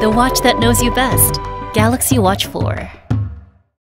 the watch that knows you best. Galaxy Watch 4.